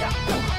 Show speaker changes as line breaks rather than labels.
Yeah.